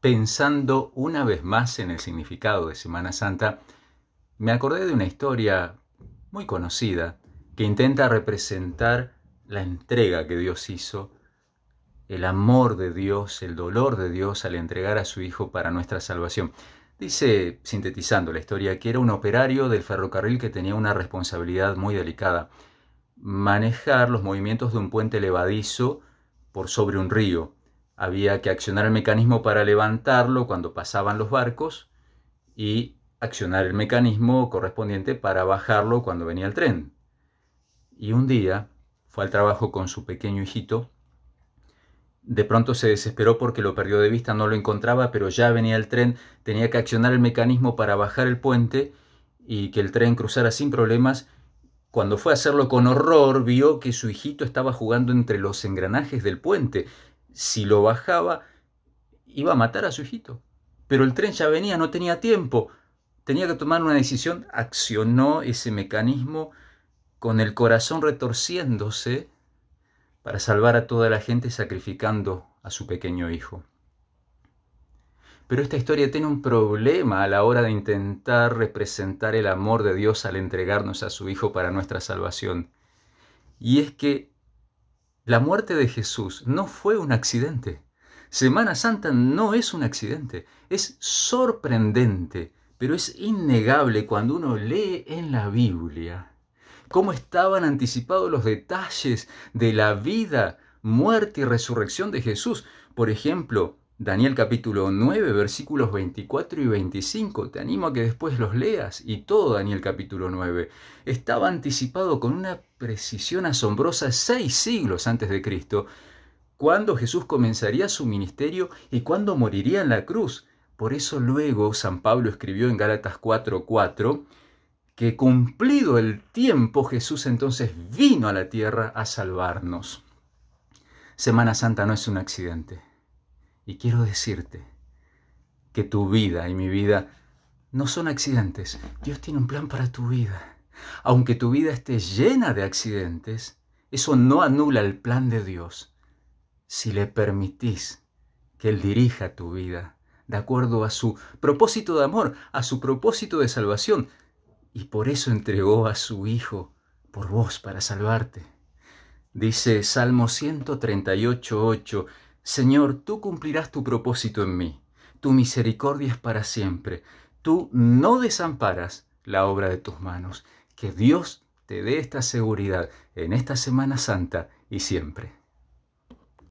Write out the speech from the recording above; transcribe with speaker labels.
Speaker 1: pensando una vez más en el significado de Semana Santa, me acordé de una historia muy conocida que intenta representar la entrega que Dios hizo, el amor de Dios, el dolor de Dios al entregar a su Hijo para nuestra salvación. Dice, sintetizando la historia, que era un operario del ferrocarril que tenía una responsabilidad muy delicada, manejar los movimientos de un puente levadizo por sobre un río. Había que accionar el mecanismo para levantarlo cuando pasaban los barcos y accionar el mecanismo correspondiente para bajarlo cuando venía el tren. Y un día fue al trabajo con su pequeño hijito. De pronto se desesperó porque lo perdió de vista, no lo encontraba, pero ya venía el tren, tenía que accionar el mecanismo para bajar el puente y que el tren cruzara sin problemas. Cuando fue a hacerlo con horror, vio que su hijito estaba jugando entre los engranajes del puente si lo bajaba, iba a matar a su hijito. Pero el tren ya venía, no tenía tiempo. Tenía que tomar una decisión, accionó ese mecanismo con el corazón retorciéndose para salvar a toda la gente sacrificando a su pequeño hijo. Pero esta historia tiene un problema a la hora de intentar representar el amor de Dios al entregarnos a su Hijo para nuestra salvación. Y es que la muerte de Jesús no fue un accidente. Semana Santa no es un accidente, es sorprendente, pero es innegable cuando uno lee en la Biblia cómo estaban anticipados los detalles de la vida, muerte y resurrección de Jesús. Por ejemplo, Daniel capítulo 9, versículos 24 y 25. Te animo a que después los leas y todo Daniel capítulo 9. Estaba anticipado con una precisión asombrosa seis siglos antes de Cristo, cuando Jesús comenzaría su ministerio y cuando moriría en la cruz. Por eso luego San Pablo escribió en Gálatas 4:4 que cumplido el tiempo Jesús entonces vino a la tierra a salvarnos. Semana Santa no es un accidente y quiero decirte que tu vida y mi vida no son accidentes. Dios tiene un plan para tu vida. Aunque tu vida esté llena de accidentes, eso no anula el plan de Dios. Si le permitís que Él dirija tu vida de acuerdo a su propósito de amor, a su propósito de salvación, y por eso entregó a su Hijo por vos para salvarte. Dice Salmo 138.8, Señor, tú cumplirás tu propósito en mí. Tu misericordia es para siempre. Tú no desamparas la obra de tus manos. Que Dios te dé esta seguridad en esta Semana Santa y siempre.